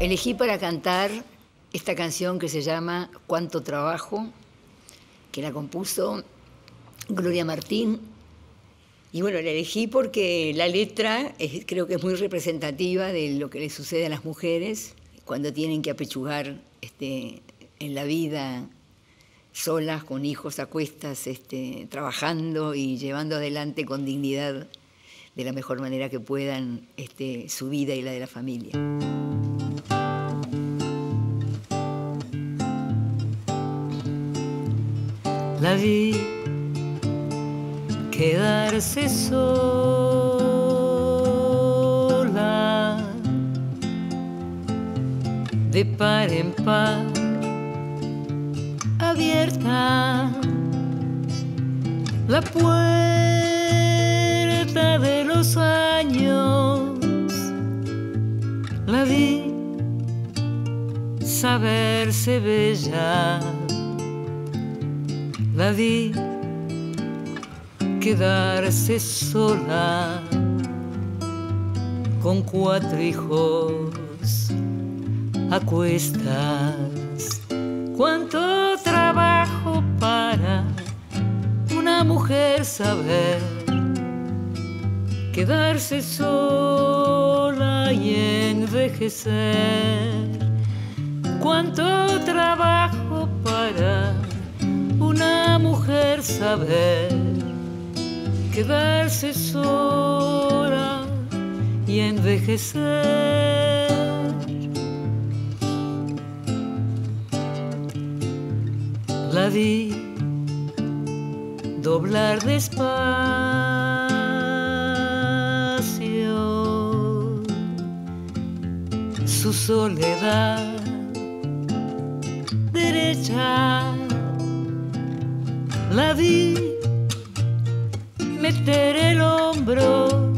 Elegí para cantar esta canción que se llama Cuánto trabajo, que la compuso Gloria Martín. Y bueno, la elegí porque la letra creo que es muy representativa de lo que le sucede a las mujeres cuando tienen que apechugar este, en la vida solas, con hijos a cuestas, este, trabajando y llevando adelante con dignidad de la mejor manera que puedan este, su vida y la de la familia. La vi quedarse sola de par en par abierta la puerta de los años. La vi saberse bella la quedarse sola con cuatro hijos a cuestas. Cuánto trabajo para una mujer saber quedarse sola y envejecer. Cuánto trabajo para una mujer saber quedarse sola y envejecer. La vi doblar despacio su soledad derecha la vi meter el hombro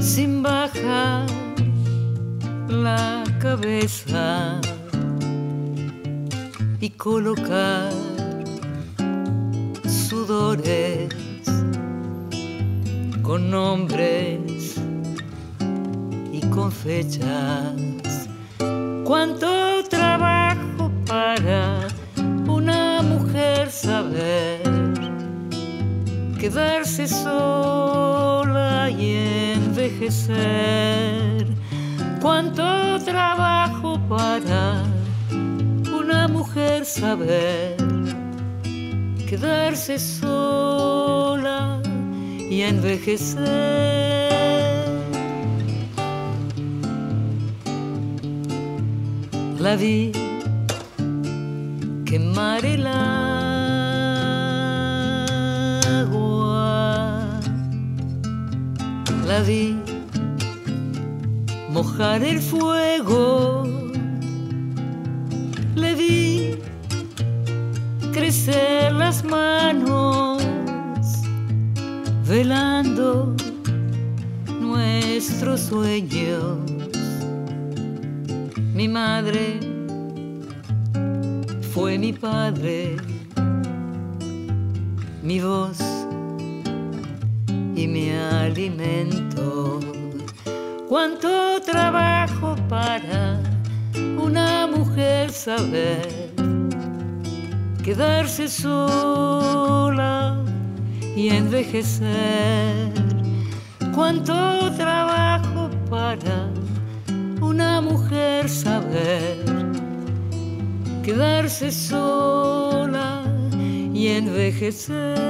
sin bajar la cabeza y colocar sudores con nombres y con fechas. Cuánto trabajo para saber quedarse sola y envejecer. Cuánto trabajo para una mujer saber quedarse sola y envejecer. La vi quemar la vi mojar el fuego, le vi crecer las manos, velando nuestros sueños. Mi madre fue mi padre, mi voz y mi alimento. Cuánto trabajo para una mujer saber quedarse sola y envejecer. Cuánto trabajo para una mujer saber quedarse sola envejecer.